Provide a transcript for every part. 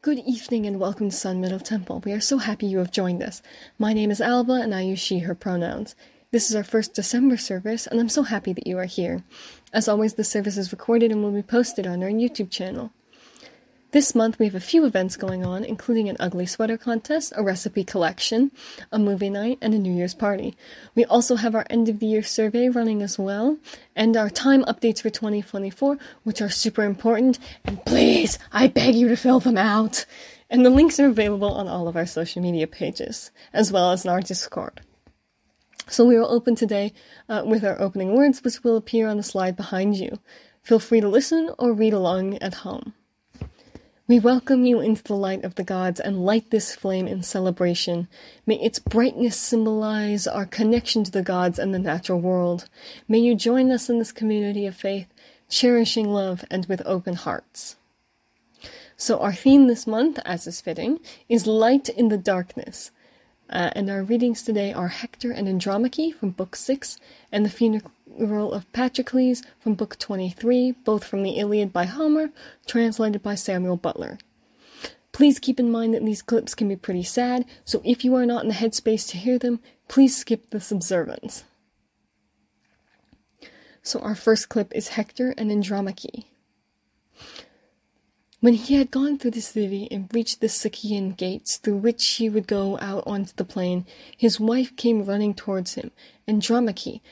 Good evening and welcome to Sun Meadow Temple. We are so happy you have joined us. My name is Alba and I use she, her pronouns. This is our first December service and I'm so happy that you are here. As always, the service is recorded and will be posted on our YouTube channel. This month we have a few events going on, including an ugly sweater contest, a recipe collection, a movie night, and a New Year's party. We also have our end of the year survey running as well, and our time updates for 2024, which are super important. And please, I beg you to fill them out. And the links are available on all of our social media pages, as well as in our Discord. So we will open today uh, with our opening words, which will appear on the slide behind you. Feel free to listen or read along at home. We welcome you into the light of the gods and light this flame in celebration. May its brightness symbolize our connection to the gods and the natural world. May you join us in this community of faith, cherishing love and with open hearts. So, our theme this month, as is fitting, is light in the darkness. Uh, and our readings today are Hector and Andromache from Book 6 and the funeral of Patroclus from Book 23, both from the Iliad by Homer, translated by Samuel Butler. Please keep in mind that these clips can be pretty sad, so if you are not in the headspace to hear them, please skip this observance. So, our first clip is Hector and Andromache. When he had gone through the city and reached the Scaean gates through which he would go out onto the plain, his wife came running towards him, Andromache,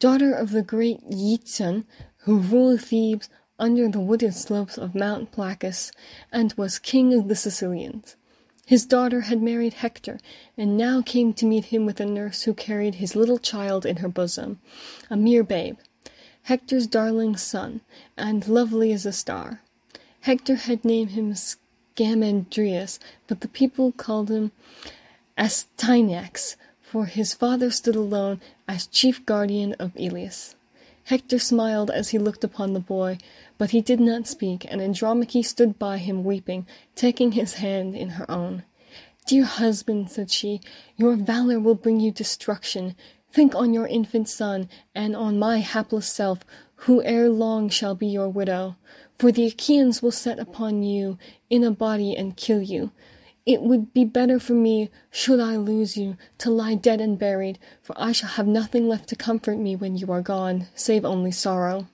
daughter of the great Eetion, who ruled Thebes under the wooded slopes of Mount Placus, and was king of the Cilicians. His daughter had married Hector, and now came to meet him with a nurse who carried his little child in her bosom, a mere babe, Hector's darling son, and lovely as a star. Hector had named him Scamandrius, but the people called him Astyanax, for his father stood alone as chief guardian of Ilius. Hector smiled as he looked upon the boy, but he did not speak, and Andromache stood by him weeping, taking his hand in her own. Dear husband, said she, your valor will bring you destruction. Think on your infant son, and on my hapless self, who ere long shall be your widow for the Achaeans will set upon you in a body and kill you. It would be better for me, should I lose you, to lie dead and buried, for I shall have nothing left to comfort me when you are gone, save only sorrow.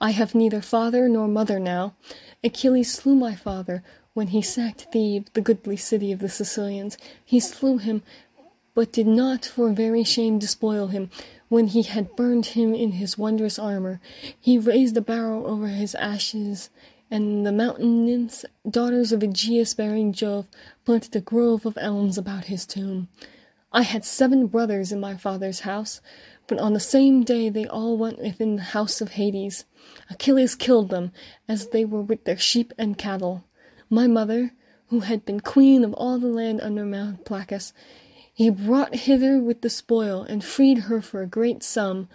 I have neither father nor mother now. Achilles slew my father when he sacked Thebes, the goodly city of the Cilicians. He slew him, but did not for very shame despoil him, when he had burned him in his wondrous armor, he raised a barrow over his ashes, and the mountain nymphs, daughters of aegis bearing Jove, planted a grove of elms about his tomb. I had seven brothers in my father's house, but on the same day they all went within the house of Hades. Achilles killed them, as they were with their sheep and cattle. My mother, who had been queen of all the land under Mount Placus, he brought hither with the spoil, and freed her for a great sum.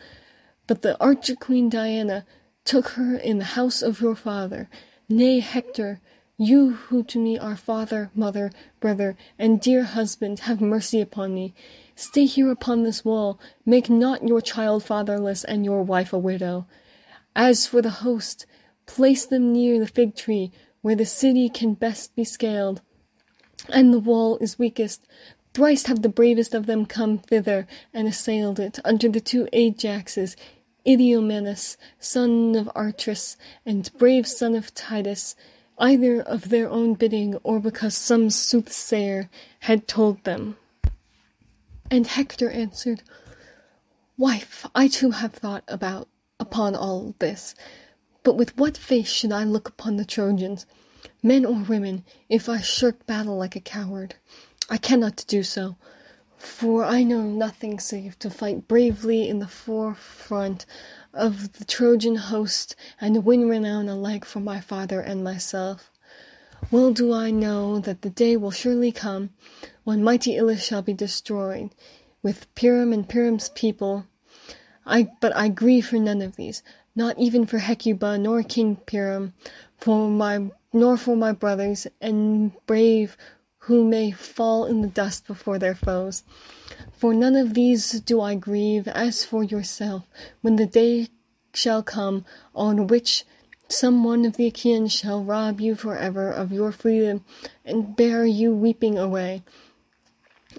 But the archer queen Diana took her in the house of your father. Nay, Hector, you who to me are father, mother, brother, and dear husband, have mercy upon me. Stay here upon this wall. Make not your child fatherless and your wife a widow. As for the host, place them near the fig tree, where the city can best be scaled, and the wall is weakest, Thrice have the bravest of them come thither and assailed it, under the two Ajaxes, Idomeneus, son of Atreus, and brave son of Tydeus, either of their own bidding or because some soothsayer had told them. And Hector answered, Wife, I too have thought about upon all this, but with what face should I look upon the Trojans, men or women, if I shirk battle like a coward? I cannot do so, for I know nothing save to fight bravely in the forefront of the Trojan host and win renown alike for my father and myself. Well do I know that the day will surely come when mighty Ilus shall be destroyed, with Priam and Priam's people. I but I grieve for none of these, not even for Hecuba nor King Priam, for my nor for my brothers and brave who may fall in the dust before their foes. For none of these do I grieve, as for yourself, when the day shall come on which Some one of the Achaeans shall rob you forever of your freedom and bear you weeping away.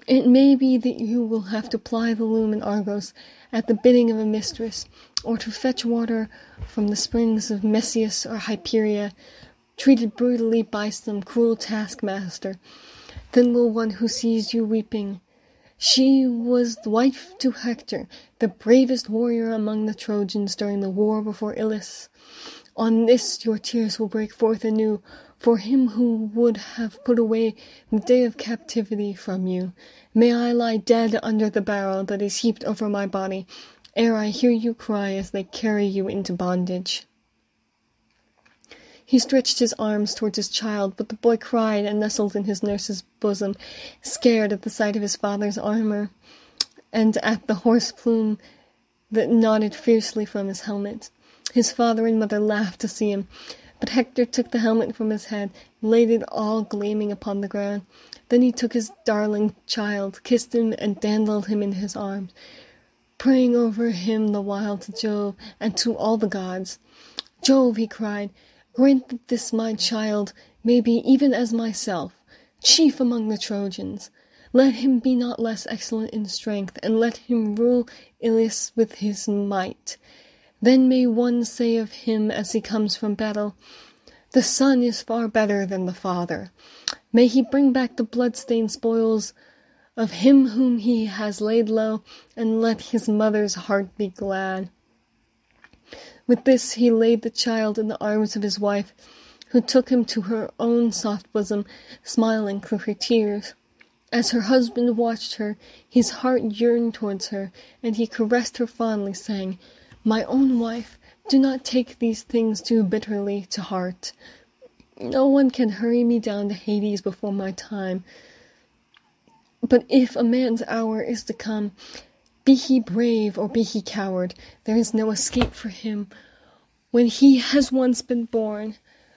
It may be that you will have to ply the loom in Argos at the bidding of a mistress, or to fetch water from the springs of Messeis or Hypereia, treated brutally by some cruel taskmaster. Then will one who sees you weeping she was the wife to Hector, the bravest warrior among the Trojans during the war before Ilus. On this your tears will break forth anew, for him who would have put away the day of captivity from you. May I lie dead under the barrel that is heaped over my body, ere I hear you cry as they carry you into bondage. He stretched his arms towards his child, but the boy cried and nestled in his nurse's bosom, scared at the sight of his father's armor, and at the horse plume that nodded fiercely from his helmet. His father and mother laughed to see him, but Hector took the helmet from his head, laid it all gleaming upon the ground. Then he took his darling child, kissed him, and dandled him in his arms, praying over him the while to Jove and to all the gods. Jove, he cried, Grant that this my child may be even as myself, chief among the Trojans. Let him be not less excellent in strength, and let him rule Ilius with his might. Then may one say of him as he comes from battle, The son is far better than the father. May he bring back the blood-stained spoils of him whom he has laid low, and let his mother's heart be glad. With this he laid the child in the arms of his wife, who took him to her own soft bosom, smiling through her tears. As her husband watched her, his heart yearned towards her, and he caressed her fondly, saying, My own wife, do not take these things too bitterly to heart. No one can hurry me down to Hades before my time. But if a man's hour is to come, be he brave or be he coward, there is no escape for him. When he has once been born,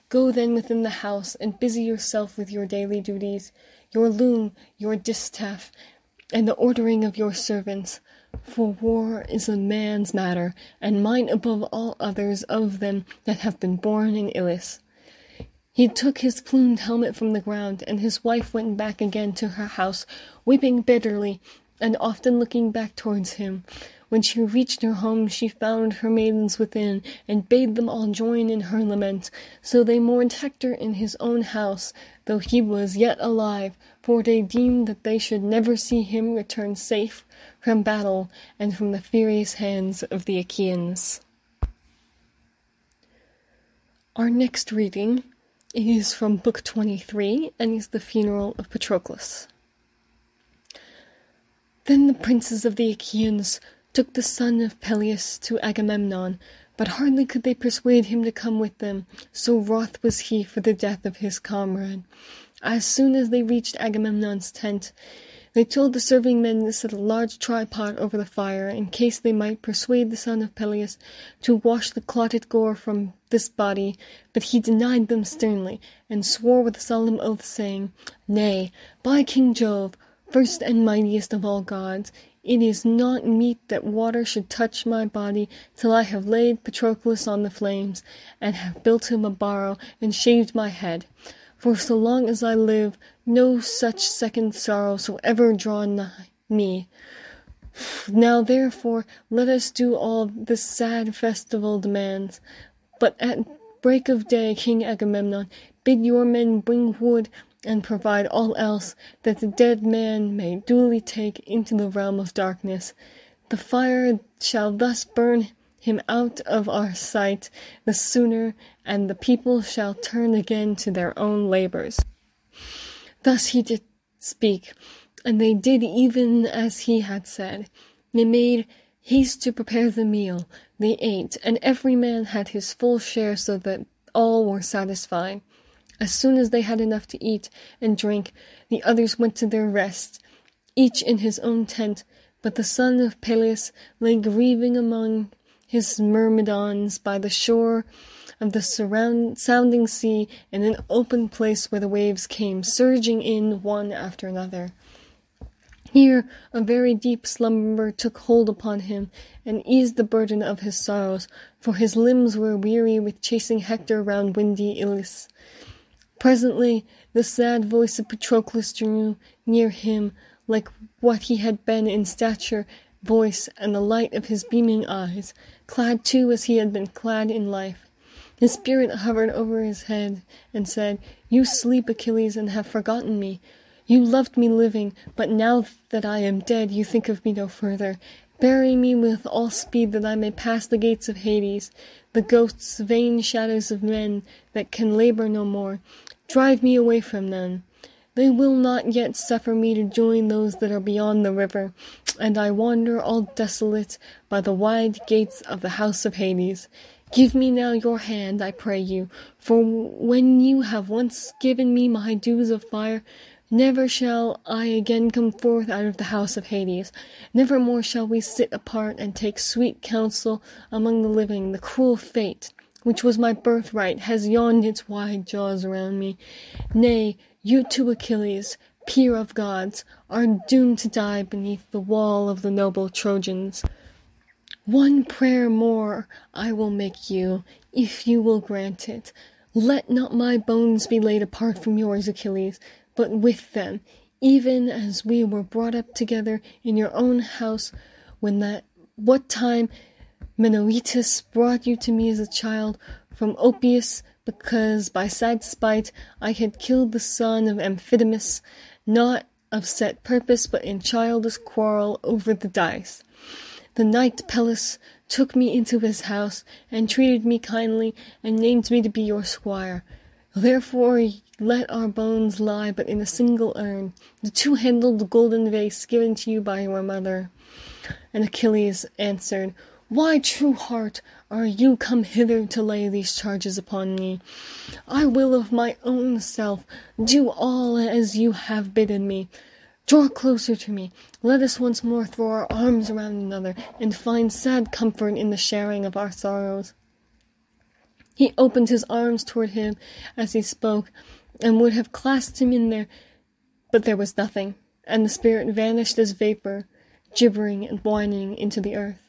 go then within the house and busy yourself with your daily duties, your loom, your distaff, and the ordering of your servants. For war is a man's matter, and mine above all others of them that have been born in Ilus. He took his plumed helmet from the ground, and his wife went back again to her house, weeping bitterly and often looking back towards him. When she reached her home, she found her maidens within, and bade them all join in her lament. So they mourned Hector in his own house, though he was yet alive, for they deemed that they should never see him return safe from battle and from the furious hands of the Achaeans. Our next reading is from Book 23 and is the funeral of Patroclus. Then the princes of the Achaeans took the son of Peleus to Agamemnon, but hardly could they persuade him to come with them, so wroth was he for the death of his comrade. As soon as they reached Agamemnon's tent, they told the serving men to set a large tripod over the fire, in case they might persuade the son of Peleus to wash the clotted gore from this body, but he denied them sternly, and swore with a solemn oath, saying, Nay, by King Jove, first and mightiest of all gods, it is not meet that water should touch my body till I have laid Patroclus on the flames, and have built him a barrow, and shaved my head. For so long as I live, no such second sorrow shall ever draw nigh me. Now therefore let us do all this sad festival demands. But at break of day, King Agamemnon, bid your men bring wood and provide all else that the dead man may duly take into the realm of darkness. The fire shall thus burn him out of our sight the sooner, and the people shall turn again to their own labors. Thus he did speak, and they did even as he had said. They made haste to prepare the meal. They ate, and every man had his full share so that all were satisfied. As soon as they had enough to eat and drink, the others went to their rest, each in his own tent, but the son of Peleus lay grieving among his myrmidons by the shore of the surround, sounding sea in an open place where the waves came surging in one after another. Here a very deep slumber took hold upon him, and eased the burden of his sorrows, for his limbs were weary with chasing Hector round windy Ilus. Presently the sad voice of Patroclus drew near him, like what he had been in stature, voice, and the light of his beaming eyes, clad too as he had been clad in life. His spirit hovered over his head, and said, You sleep, Achilles, and have forgotten me. You loved me living, but now that I am dead, you think of me no further. Bury me with all speed that I may pass the gates of Hades, the ghosts, vain shadows of men that can labor no more. Drive me away from them. They will not yet suffer me to join those that are beyond the river, and I wander all desolate by the wide gates of the house of Hades. Give me now your hand, I pray you, for when you have once given me my dues of fire, Never shall I again come forth out of the house of Hades. Never more shall we sit apart and take sweet counsel among the living. The cruel fate, which was my birthright, has yawned its wide jaws around me. Nay, you too, Achilles, peer of gods, are doomed to die beneath the wall of the noble Trojans. One prayer more I will make you, if you will grant it. Let not my bones be laid apart from yours, Achilles but with them, even as we were brought up together in your own house when that what time Menoetius brought you to me as a child from Opoeis because by sad spite I had killed the son of Amphidamas, not of set purpose but in childish quarrel over the dice. The knight Peleus took me into his house and treated me kindly and named me to be your squire. Therefore let our bones lie but in a single urn, the two-handled golden vase given to you by your mother. And Achilles answered, Why, true heart, are you come hither to lay these charges upon me? I will of my own self do all as you have bidden me. Draw closer to me. Let us once more throw our arms around another and find sad comfort in the sharing of our sorrows. He opened his arms toward him as he spoke, and would have clasped him in there, but there was nothing, and the spirit vanished as vapor, gibbering and whining into the earth.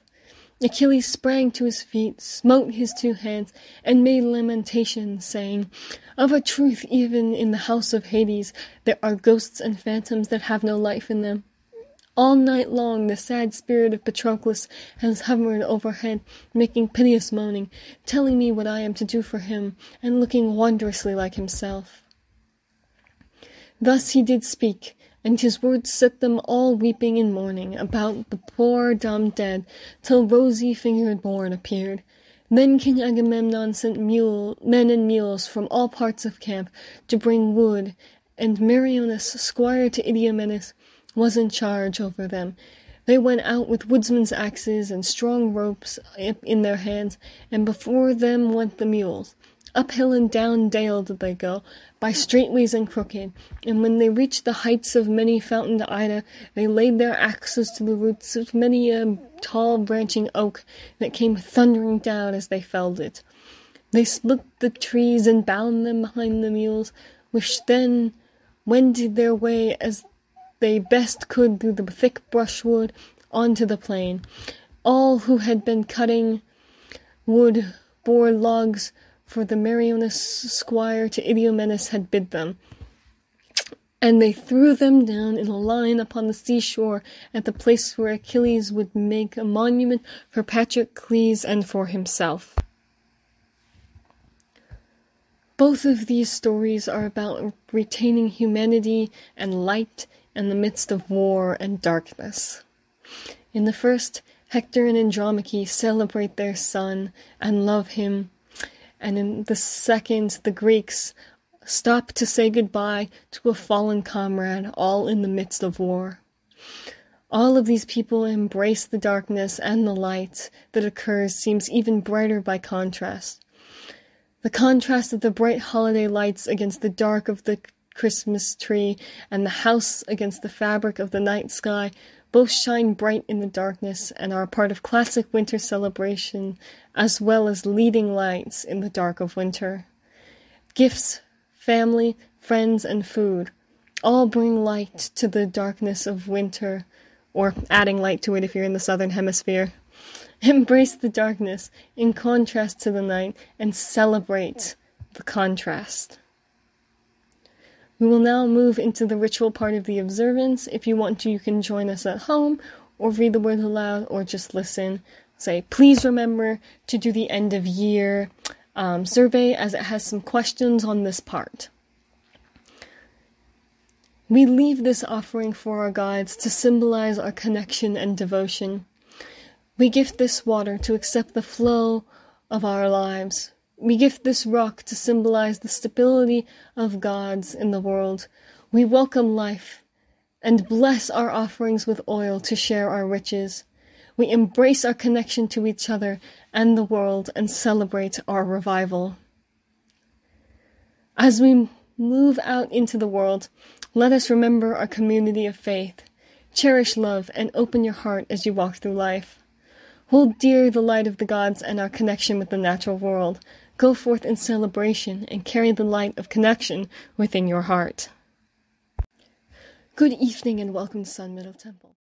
Achilles sprang to his feet, smote his two hands, and made lamentation, saying, Of a truth, even in the house of Hades, there are ghosts and phantoms that have no life in them. All night long the sad spirit of Patroclus has hovered overhead, making piteous moaning, telling me what I am to do for him, and looking wondrously like himself. Thus he did speak, and his words set them all weeping and mourning about the poor dumb dead, till rosy-fingered morn appeared. Then King Agamemnon sent mule, men and mules from all parts of camp to bring wood, and Meriones, squire to Idomeneus, was in charge over them. They went out with woodsmen's axes and strong ropes in their hands, and before them went the mules. Up hill and down dale did they go, by straight ways and crooked, and when they reached the heights of many fountained Ida, they laid their axes to the roots of many a tall branching oak that came thundering down as they felled it. They split the trees and bound them behind the mules, which then wended their way as they best could through the thick brushwood onto the plain. All who had been cutting wood bore logs for the Meriones squire to Idomeneus had bid them. And they threw them down in a line upon the seashore at the place where Achilles would make a monument for Patroclus and for himself. Both of these stories are about retaining humanity and light in the midst of war and darkness. In the first, Hector and Andromache celebrate their son and love him, and in the second, the Greeks stop to say goodbye to a fallen comrade, all in the midst of war. All of these people embrace the darkness, and the light that occurs seems even brighter by contrast. The contrast of the bright holiday lights against the dark of the Christmas tree and the house against the fabric of the night sky both shine bright in the darkness and are part of classic winter celebration as well as leading lights in the dark of winter. Gifts, family, friends, and food All bring light to the darkness of winter, or adding light to it if you're in the southern hemisphere. Embrace the darkness in contrast to the night and celebrate the contrast. We will now move into the ritual part of the observance. If you want to, you can join us at home or read the words aloud or just listen. Say, please remember to do the end of year um, survey as it has some questions on this part. We leave this offering for our guides to symbolize our connection and devotion. We gift this water to accept the flow of our lives. We gift this rock to symbolize the stability of gods in the world. We welcome life and bless our offerings with oil to share our riches. We embrace our connection to each other and the world and celebrate our revival. As we move out into the world, let us remember our community of faith. Cherish love and open your heart as you walk through life. Hold dear the light of the gods and our connection with the natural world. Go forth in celebration and carry the light of connection within your heart. Good evening and welcome to Sun Meadow Temple.